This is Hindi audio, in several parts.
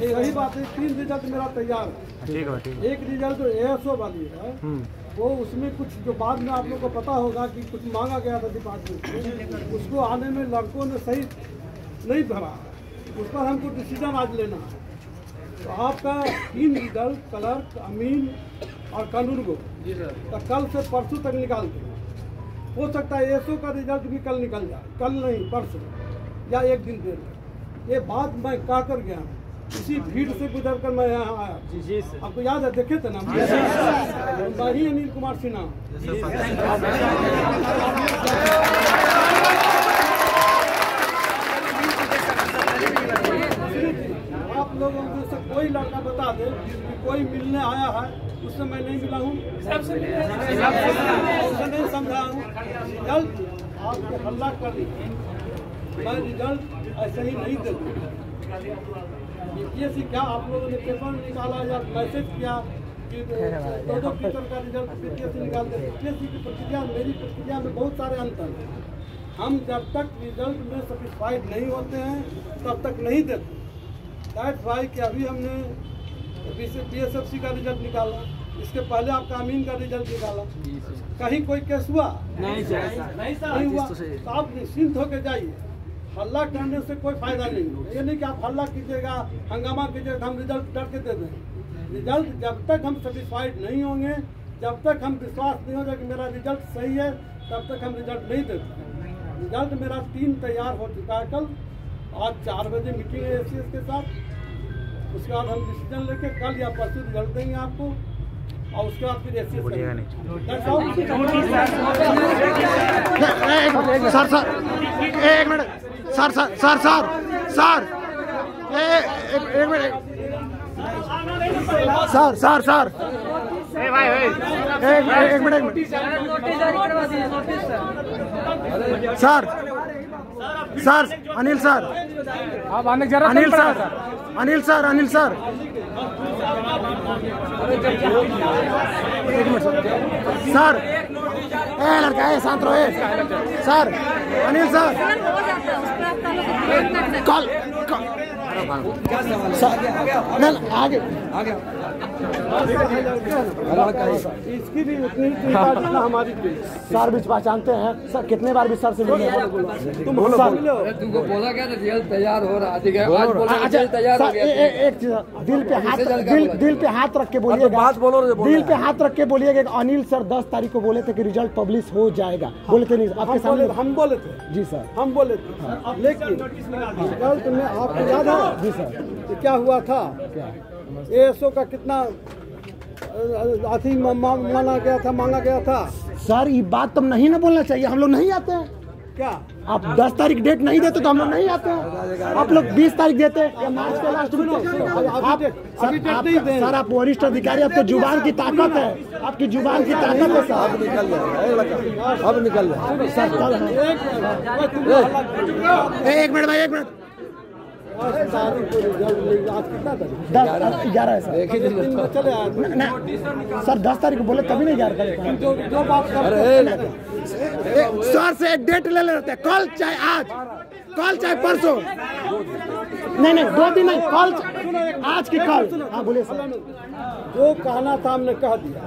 ये रही बात है तीन रिज़ल्ट मेरा तैयार है। ठीक है ठीक एक रिज़ल्ट एएसओ वाली है। वो उसमें कुछ जो बाद में आप लोग को पता होगा कि कुछ मांगा गया था डिपार्टमेंट से उसको आने में लड़कों ने सही नहीं भरा। उस पर हमको डिसीज़न आज लेना है। तो आपका तीन रिज़ल्ट क्लर्क अमीन और कानून को। तो कल से परसों तक निकाल देंगे हो सकता है एसओ का रिज़ल्ट भी कल निकल जाए। कल नहीं परसों। या एक दिन देर ये बात मैं कह कर गया हूँ। इसी भीड़ से गुजर कर मैं यहाँ आया। आपको याद है देखे थे ना? मैं ही अनिल कुमार सिन्हा। आप लोगों में से कोई लड़का बता दे कि कोई मिलने आया है उससे मैं नहीं मिला हूँ। उससे नहीं समझा हूँ। रिज़ल्ट आपके हल्ला कर दी। मैं रिज़ल्ट ऐसे ही नहीं दे सी क्या आप लोगों ने पेपर निकाला या मैसेज किया कि दो दो टीचर का रिज़ल्ट बीपीएससी बीपीएससी की प्रक्रिया मेरी प्रक्रिया में बहुत सारे अंतर हैं। हम जब तक रिज़ल्ट में सेटिस्फाइड नहीं होते हैं तब तक नहीं देते दैट्स वाई कि अभी हमने बी एस एफ़ सी का रिज़ल्ट निकाला। इसके पहले आपका अमीन का रिज़ल्ट निकाला। कहीं कोई केस हुआ? नहीं सर। नहीं हुआ। तो आप निश्चिंत होकर जाइए। हल्ला करने से कोई फ़ायदा नहीं होगा। ये नहीं कि आप हल्ला कीजिएगा हंगामा कीजिएगा तो हम रिज़ल्ट डर के दे दें रिज़ल्ट जब तक हम सेटिस्फाइड नहीं होंगे जब तक हम विश्वास नहीं होगा कि मेरा रिज़ल्ट सही है तब तक हम रिज़ल्ट नहीं देते। रिज़ल्ट मेरा तीन तैयार हो चुका है कल। आज चार बजे मीटिंग है एस के साथ। उसके बाद हम डिसीज़न लेके कल या परसों रिज़ल्ट देंगे आपको। और उसके बाद फिर एस सी नहीं। सर सर एक minute. Sir sir sir sir sir. एक एक मिनट। Sir sir sir. एक एक मिनट एक minute. Sir sir Anil sir. आप आने जा रहे Anil sir Anil sir Anil sir. एक मिनट सर ए लड़का है शांत रहो ए। Sir Anil sir. कॉल नहीं नहीं, आगे इसकी भी उतनी हमारी सर भी पहचानते हैं। सर कितने बार भी सर से मिले तुम बोलो बोलो तुमको बोला गया था तैयार हो। रहा है। आज बोला अच्छा तैयार हो एक चीज़ दिल पे हाथ दिल दिल पे हाथ रख के बोलिएगा दिल पे हाथ रख के बोलिएगा कि अनिल सर दस तारीख को बोले थे कि रिज़ल्ट पब्लिश हो जाएगा बोले थे नहीं आपके बोले सामने हम बोले थे जी सर हम बोले थे लेकिन आपको याद है। जी सर। कि क्या हुआ था? एएसओ का कितना अथी माना गया था मांगा गया था? सर ये बात तुम नहीं ना बोलना चाहिए हम लोग नहीं आते हैं। क्या? आप दस तारीख डेट नहीं देते तो हम लोग नहीं आते हैं। आप लोग बीस तारीख देते हैं। मार्च के लास्ट में आप अभी डेट- अभी सर आप- नहीं दें। सर आप वरिष्ठ अधिकारी आपके ज़ुबान की ताकत है। आपकी ज़ुबान की ताकत है सर। अब निकल जाए सर कल है। एक ओए, तुम लोग हल्ला करो। ए, एक मिनट भाई एक मिनट। ग्यारह सर दस तारीख को बोले तभी नहीं ग्यारह तारीख। सर से एक डेट ले लेते कल चाहे आज कल चाहे परसों नहीं नहीं दो दिन नहीं कल आज की कल। हाँ बोलिए सर। जो कहना था हमने कह दिया।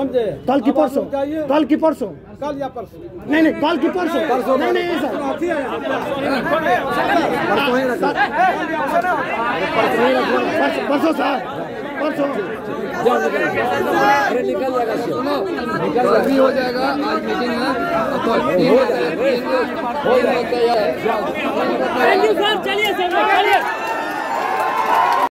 समझे कल की परसों। कल की परसों। कल या परसों। नहीं नहीं कल की परसों। परसों नहीं नहीं सर है। परसों सर परसों अरे निकल जाएगा सुनो निकल हो जाएगा आज मीटिंग है तो हो। जाएगा हो जाएगा। चलिए सर चलिए।